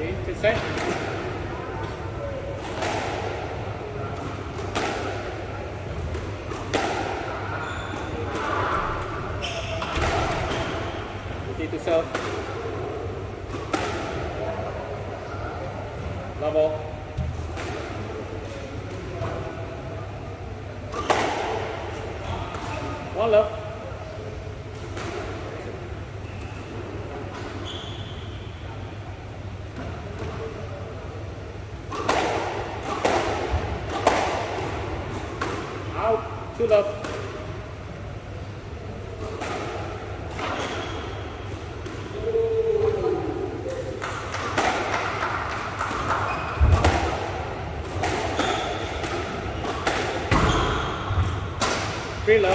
Okay, good set. Okay serve. Level. One love. Two love. Three.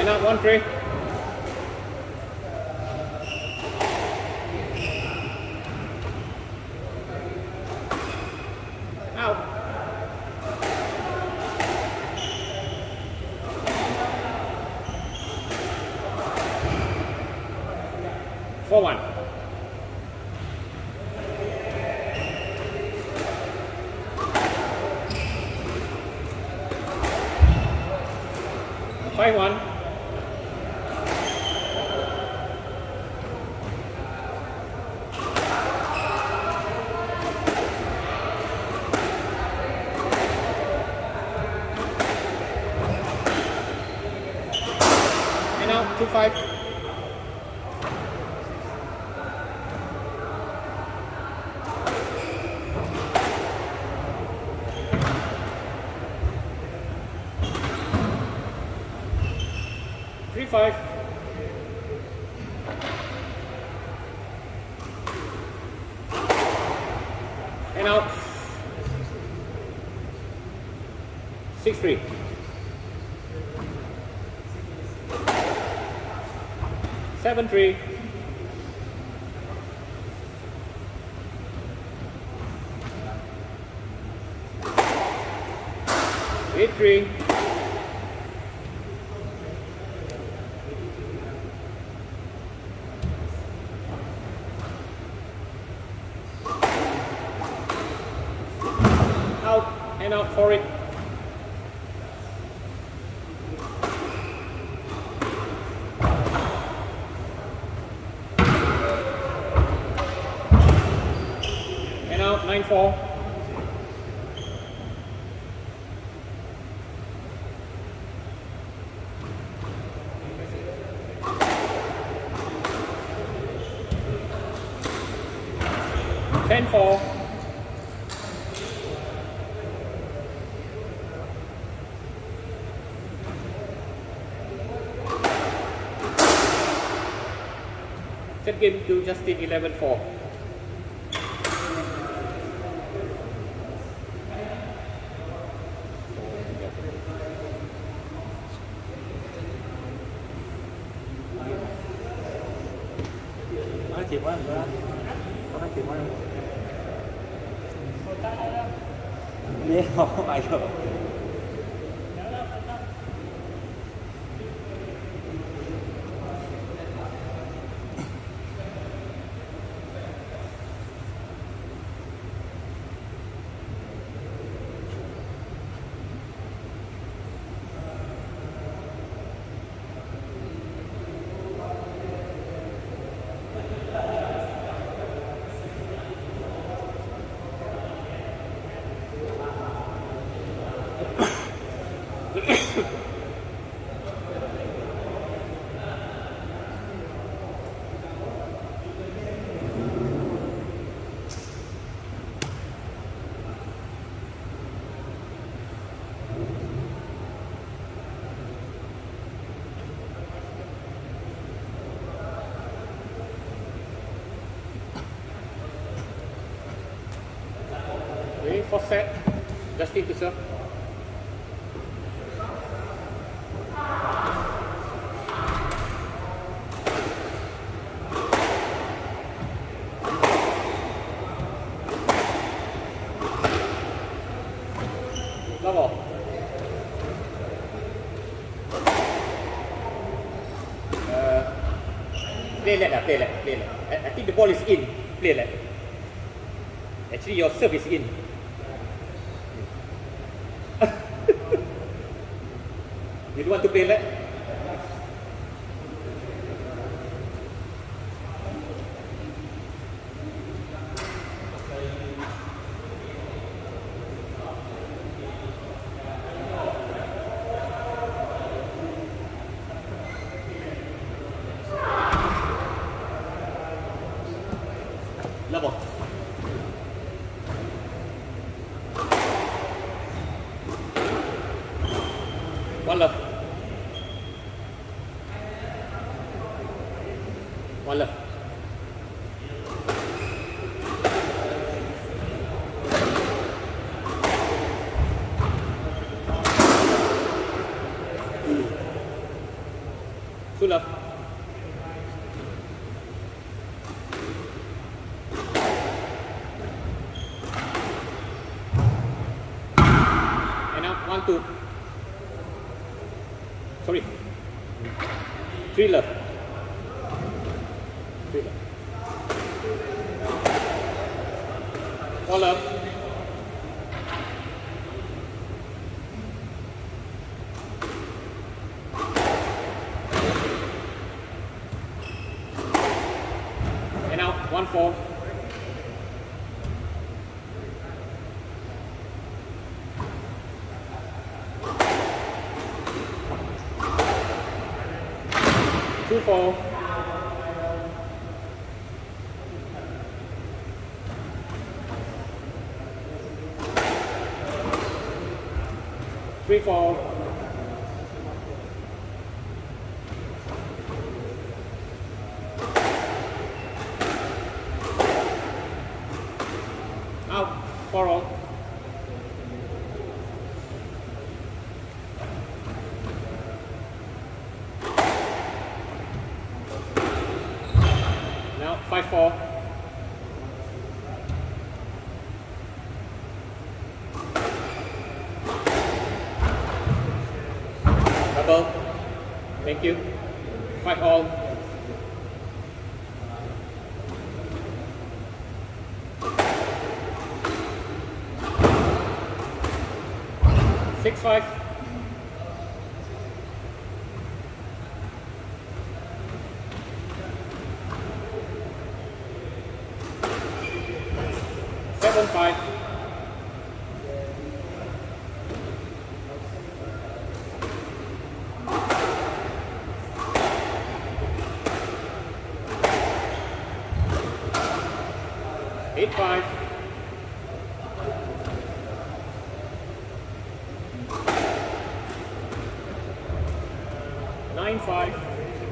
And one three. Out. Four one. Five one. And out two five. Three five. And out. Six three. Seven three. Eight three. Out and out for it. Four. Ten four. Set game to Justin 11-4. Nói chuyện Nhiều, ảnh hưởng set. Just need to serve. Uh, play left lah, play left, play left. I, I think the ball is in. Play left. Actually, your serve is in. One left. Two left. And now one, two. Sorry. Three left. Three left. Four left. And now one four. Two four. Three four. Out. Four. Now five four. Double. Thank you. Five all. Six five. Seven five. Eight five. Nine five.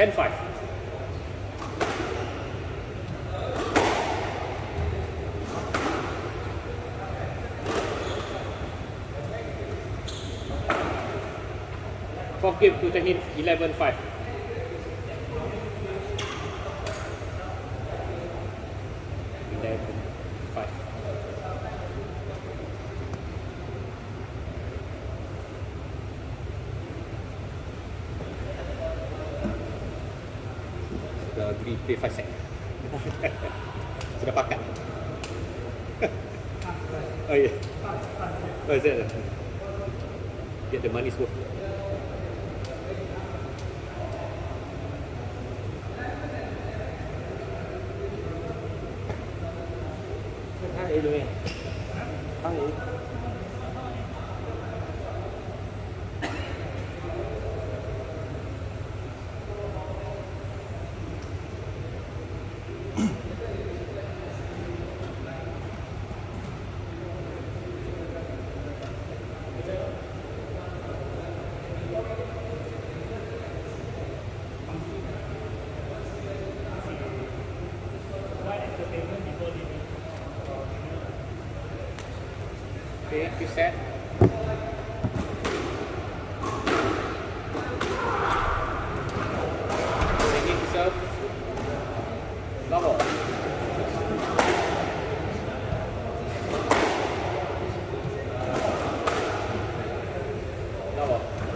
Ten five. Fourth game to the hit, 11 5. Play five set. Sudah pakat. oh yeah. Oh is that? Get the money's worth. Luôn em Okay. You set. Double. Double.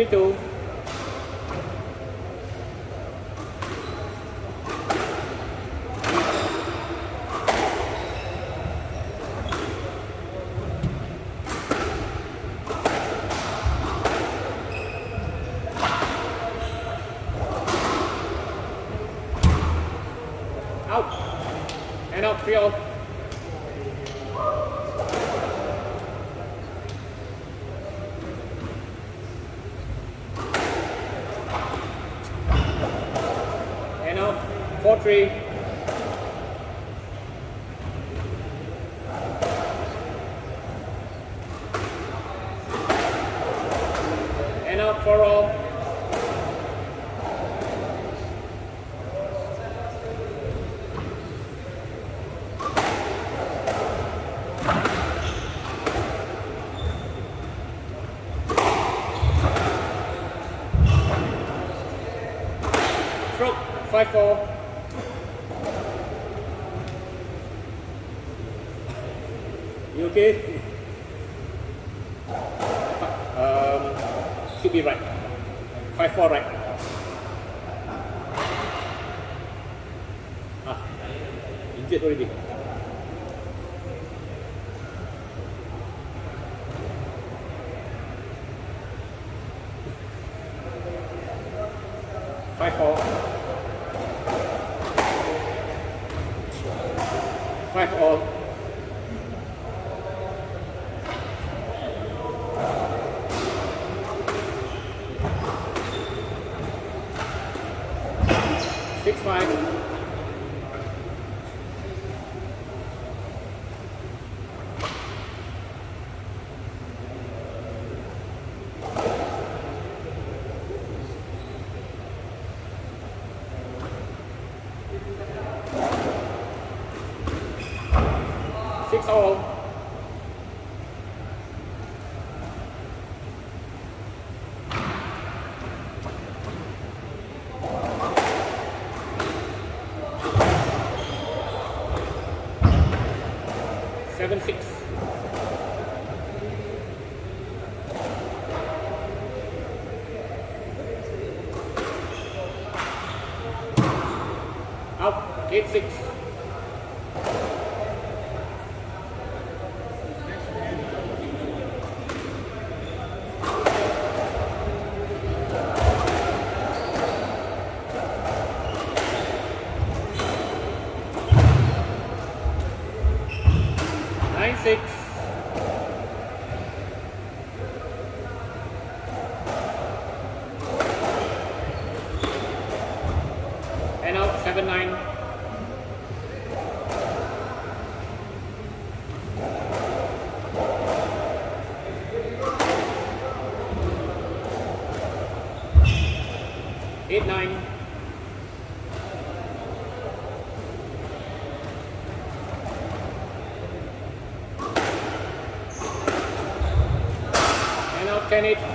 3 2. Out. And upfield. Four all. Stroke, five four. You okay? Should be right. Five four right. Ah, injured already. Five. Six all. Eight nine. And out ten eight.